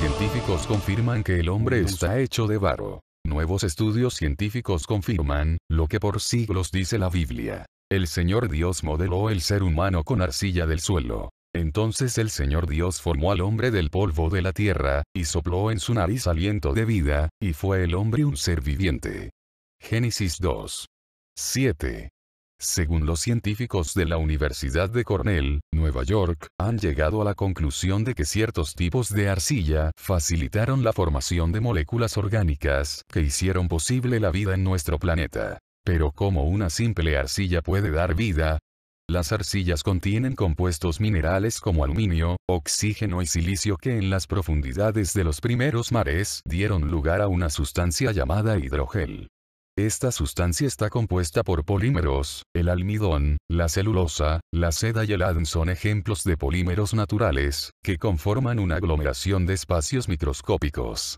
científicos confirman que el hombre está hecho de barro. Nuevos estudios científicos confirman, lo que por siglos dice la Biblia. El Señor Dios modeló el ser humano con arcilla del suelo. Entonces el Señor Dios formó al hombre del polvo de la tierra, y sopló en su nariz aliento de vida, y fue el hombre un ser viviente. Génesis 2. 7. Según los científicos de la Universidad de Cornell, Nueva York, han llegado a la conclusión de que ciertos tipos de arcilla facilitaron la formación de moléculas orgánicas que hicieron posible la vida en nuestro planeta. Pero ¿cómo una simple arcilla puede dar vida? Las arcillas contienen compuestos minerales como aluminio, oxígeno y silicio que en las profundidades de los primeros mares dieron lugar a una sustancia llamada hidrogel. Esta sustancia está compuesta por polímeros, el almidón, la celulosa, la seda y el ADN son ejemplos de polímeros naturales, que conforman una aglomeración de espacios microscópicos.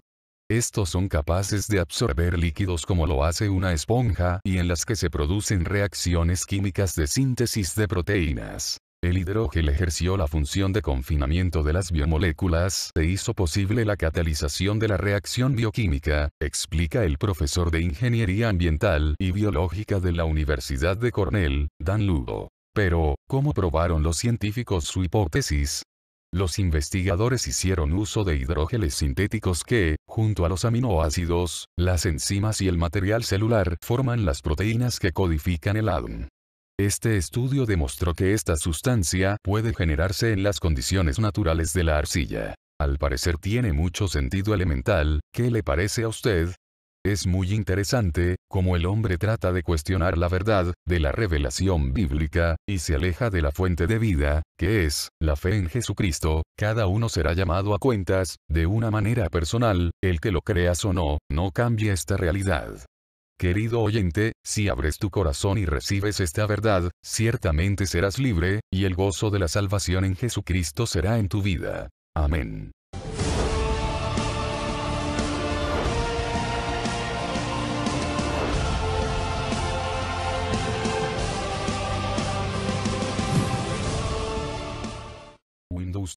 Estos son capaces de absorber líquidos como lo hace una esponja y en las que se producen reacciones químicas de síntesis de proteínas. El hidrógeno ejerció la función de confinamiento de las biomoléculas e hizo posible la catalización de la reacción bioquímica, explica el profesor de Ingeniería Ambiental y Biológica de la Universidad de Cornell, Dan Lugo. Pero, ¿cómo probaron los científicos su hipótesis? Los investigadores hicieron uso de hidrógeles sintéticos que, junto a los aminoácidos, las enzimas y el material celular forman las proteínas que codifican el ADN. Este estudio demostró que esta sustancia puede generarse en las condiciones naturales de la arcilla. Al parecer tiene mucho sentido elemental, ¿qué le parece a usted? Es muy interesante, cómo el hombre trata de cuestionar la verdad, de la revelación bíblica, y se aleja de la fuente de vida, que es, la fe en Jesucristo, cada uno será llamado a cuentas, de una manera personal, el que lo creas o no, no cambia esta realidad. Querido oyente, si abres tu corazón y recibes esta verdad, ciertamente serás libre, y el gozo de la salvación en Jesucristo será en tu vida. Amén.